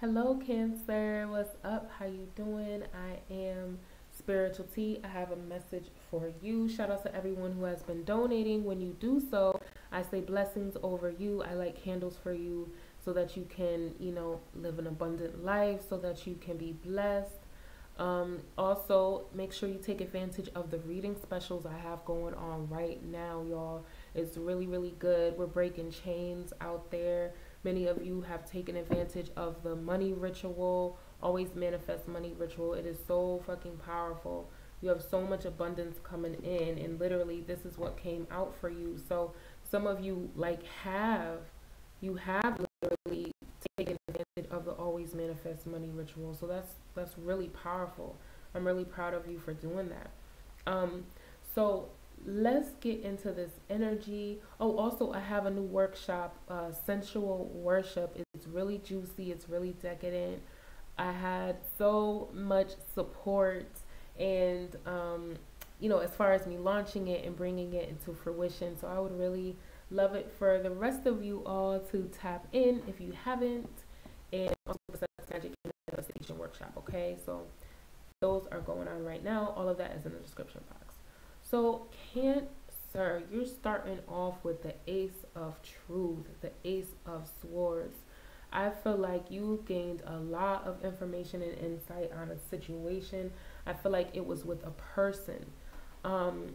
Hello Cancer, what's up? How you doing? I am Spiritual Tee. I have a message for you. Shout out to everyone who has been donating. When you do so, I say blessings over you. I light candles for you so that you can, you know, live an abundant life, so that you can be blessed. Um, also, make sure you take advantage of the reading specials I have going on right now, y'all. It's really, really good. We're breaking chains out there. Many of you have taken advantage of the money ritual, always manifest money ritual. It is so fucking powerful. You have so much abundance coming in, and literally, this is what came out for you. So, some of you like have, you have literally taken advantage of the always manifest money ritual. So that's that's really powerful. I'm really proud of you for doing that. Um, so let's get into this energy. Oh, also, I have a new workshop, uh, Sensual Worship. It's really juicy, it's really decadent. I had so much support, and um, you know, as far as me launching it and bringing it into fruition. So, I would really love it for the rest of you all to tap in if you haven't, and also the Magic Manifestation Workshop. Okay, so those are going on right now. All of that is in the description box. So, Cancer, you're starting off with the Ace of Truth, the Ace of Swords. I feel like you gained a lot of information and insight on a situation. I feel like it was with a person. Um,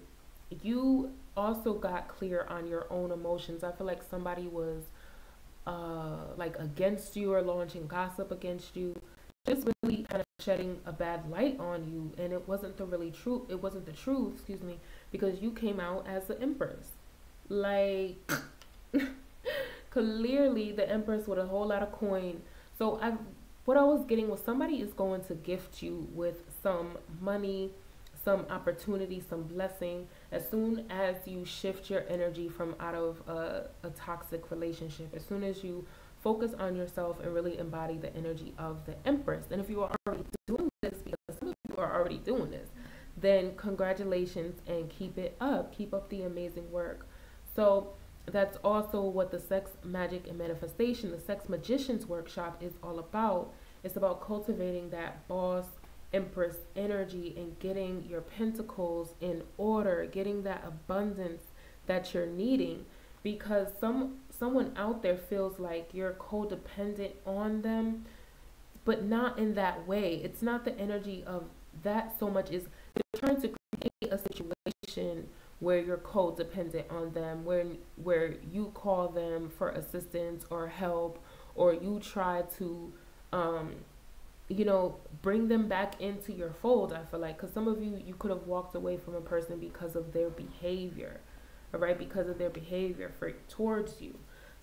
you also got clear on your own emotions. I feel like somebody was uh, like against you or launching gossip against you just shedding a bad light on you and it wasn't the really truth it wasn't the truth excuse me because you came out as the empress. Like clearly the empress with a whole lot of coin. So i what i was getting was somebody is going to gift you with some money some opportunity some blessing as soon as you shift your energy from out of a, a toxic relationship as soon as you focus on yourself and really embody the energy of the Empress. And if you are already doing this, because some of you are already doing this, then congratulations and keep it up. Keep up the amazing work. So that's also what the Sex Magic and Manifestation, the Sex Magicians Workshop is all about. It's about cultivating that boss empress energy and getting your pentacles in order, getting that abundance that you're needing because some someone out there feels like you're codependent on them, but not in that way. It's not the energy of that so much is you're trying to create a situation where you're codependent on them, where where you call them for assistance or help, or you try to, um, you know, bring them back into your fold. I feel like because some of you you could have walked away from a person because of their behavior, all right, because of their behavior for towards you.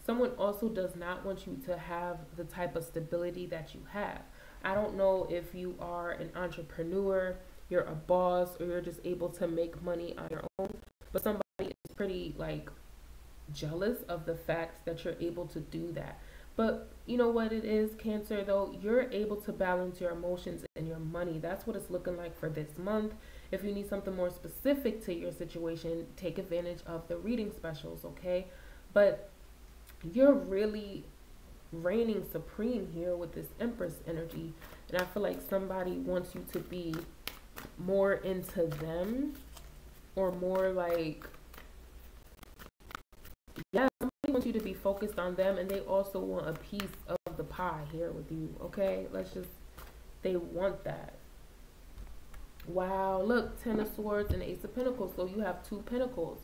Someone also does not want you to have the type of stability that you have. I don't know if you are an entrepreneur, you're a boss, or you're just able to make money on your own, but somebody is pretty like jealous of the fact that you're able to do that. But you know what it is, Cancer, though? You're able to balance your emotions and your money. That's what it's looking like for this month. If you need something more specific to your situation, take advantage of the reading specials, okay? But you're really reigning supreme here with this Empress energy. And I feel like somebody wants you to be more into them or more like, yeah, somebody wants you to be focused on them and they also want a piece of the pie here with you, okay? Let's just, they want that. Wow, look, Ten of Swords and Ace of Pentacles. So you have two Pentacles.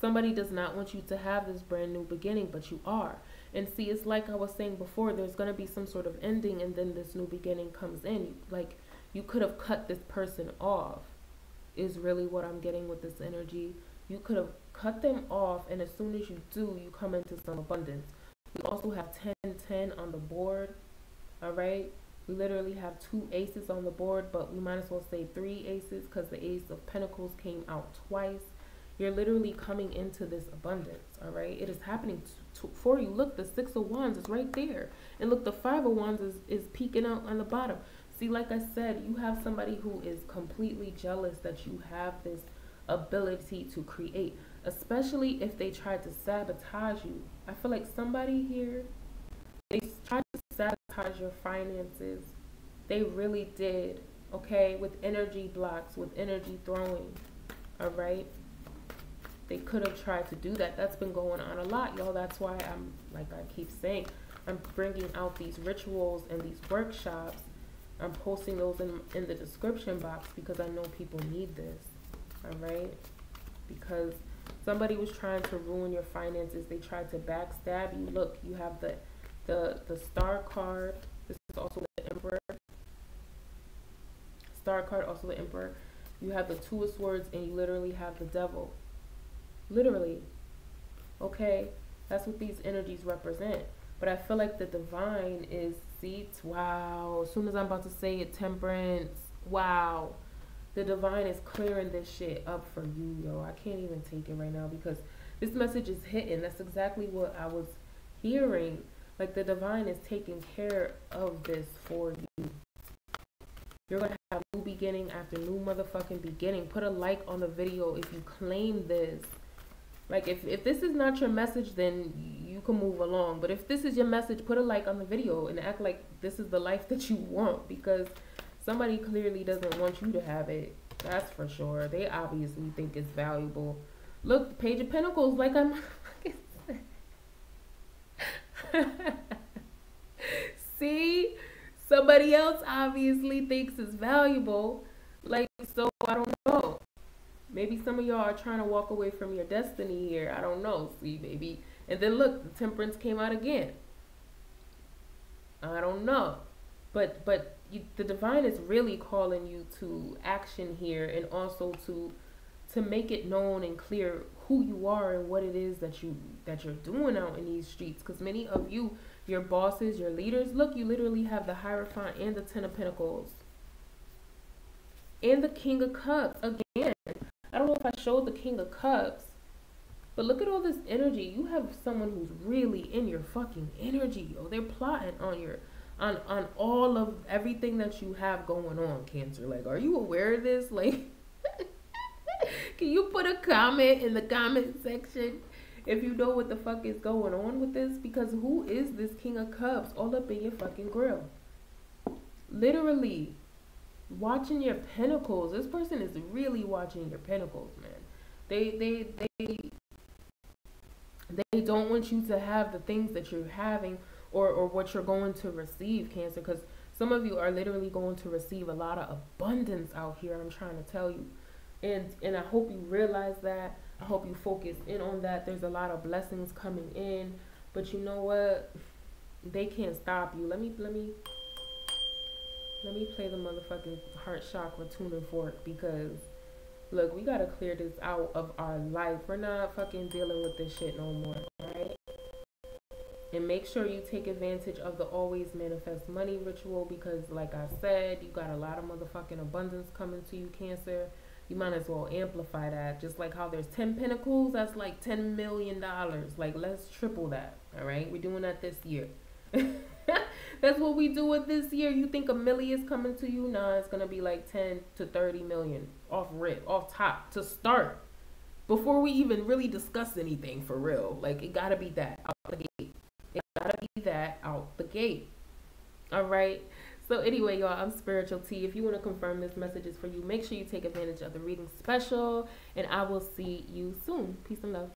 Somebody does not want you to have this brand new beginning, but you are. And see, it's like I was saying before, there's going to be some sort of ending and then this new beginning comes in. Like you could have cut this person off, is really what I'm getting with this energy. You could have cut them off, and as soon as you do, you come into some abundance. We also have 10 10 on the board. All right. We literally have two aces on the board, but we might as well say three aces because the ace of pentacles came out twice. You're literally coming into this abundance, all right? It is happening to, to, for you. Look, the Six of Wands is right there. And look, the Five of Wands is, is peeking out on the bottom. See, like I said, you have somebody who is completely jealous that you have this ability to create, especially if they try to sabotage you. I feel like somebody here, they to sabotage your finances. They really did. Okay, with energy blocks, with energy throwing. All right. They could have tried to do that. That's been going on a lot, y'all. That's why I'm like I keep saying, I'm bringing out these rituals and these workshops. I'm posting those in in the description box because I know people need this. All right, because somebody was trying to ruin your finances. They tried to backstab you. Look, you have the the the star card. This is also the emperor. Star card, also the emperor. You have the two of swords, and you literally have the devil. Literally. Okay? That's what these energies represent. But I feel like the divine is seats. Wow. As soon as I'm about to say it, temperance. Wow. The divine is clearing this shit up for you, yo. I can't even take it right now because this message is hitting. That's exactly what I was hearing. Like the divine is taking care of this for you. You're gonna have new beginning after new motherfucking beginning. Put a like on the video if you claim this. Like if, if this is not your message, then you can move along. But if this is your message, put a like on the video and act like this is the life that you want because somebody clearly doesn't want you to have it. That's for sure. They obviously think it's valuable. Look, Page of Pentacles, like I'm See? Somebody else obviously thinks it's valuable. Like, so I don't know. Maybe some of y'all are trying to walk away from your destiny here. I don't know. See, maybe. And then look, the temperance came out again. I don't know. But but you, the divine is really calling you to action here and also to to make it known and clear who you are and what it is that you that you're doing out in these streets. Because many of you your bosses your leaders look you literally have the hierophant and the ten of pentacles. And the king of cups again. I don't know if i showed the king of cups but look at all this energy. You have someone who's really in your fucking energy oh they're plotting on your on on all of everything that you have going on cancer. Like are you aware of this? Like can you put a comment in the comment section if you know what the fuck is going on with this because who is this king of cups all up in your fucking grill literally watching your pentacles this person is really watching your pentacles man they they they they don't want you to have the things that you're having or, or what you're going to receive, Cancer, because some of you are literally going to receive a lot of abundance out here. I'm trying to tell you. And, and I hope you realize that. I hope you focus in on that. There's a lot of blessings coming in. But you know what? They can't stop you. Let me, let me, let me play the motherfucking heart chakra tuning fork because look, we gotta clear this out of our life. We're not fucking dealing with this shit no more, alright? And make sure you take advantage of the always manifest money ritual because, like I said, you got a lot of motherfucking abundance coming to you, Cancer. You might as well amplify that. Just like how there's 10 pentacles, that's like $10 million. Like, let's triple that. All right? We're doing that this year. that's what we do with this year. You think a million is coming to you? Nah, it's going to be like 10 to 30 million off rip, off top to start. Before we even really discuss anything for real. Like, it got to be that out the gate It gotta be that out the gate. All right. So anyway, y'all, I'm Spiritual Tee. If you want to confirm this message is for you, make sure you take advantage of the reading special, and I will see you soon. Peace and love.